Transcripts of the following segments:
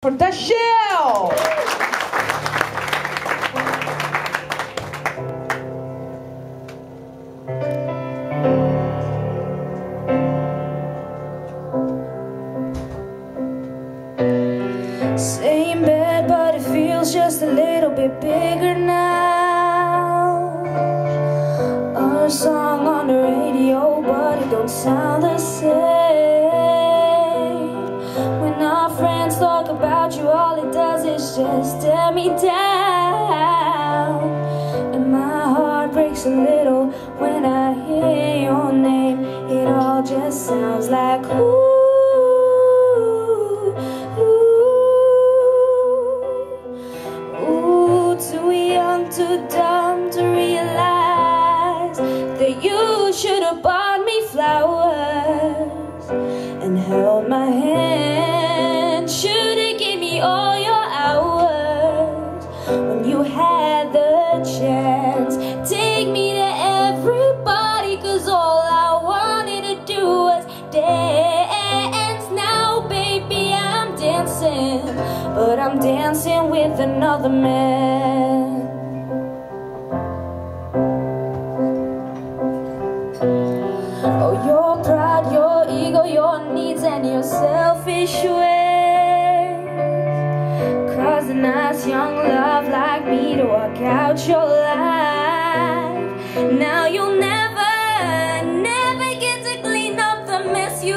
for the show. Same bed, but it feels just a little bit bigger now. Our song on the radio, but it don't sound the same. A little when I hear your name. It all just sounds like ooh. Ooh, too young, too dumb to realize that you should have bought me flowers and held my hand. Should have given me all dancing, but I'm dancing with another man. Oh, your pride, your ego, your needs, and your selfish ways. Cause a nice young love like me to walk out your life. Now you'll never, never get to clean up the mess you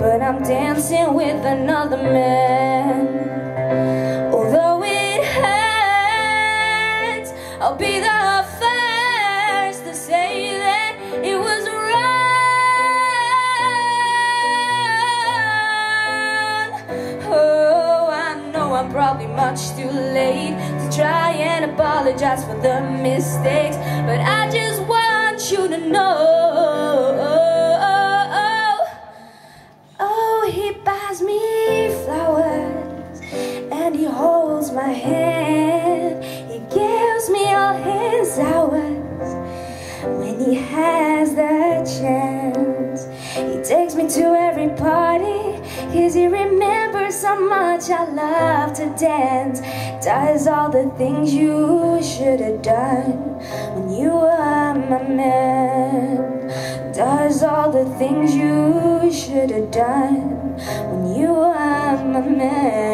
but I'm dancing with another man. Although it hurts, I'll be the first to say that it was wrong. Oh, I know I'm probably much too late to try and apologize for the mistakes, but I just want you to know. He gives me all his hours when he has the chance. He takes me to every party cause he remembers how much I love to dance. Does all the things you should have done when you were my man. Does all the things you should have done when you were my man.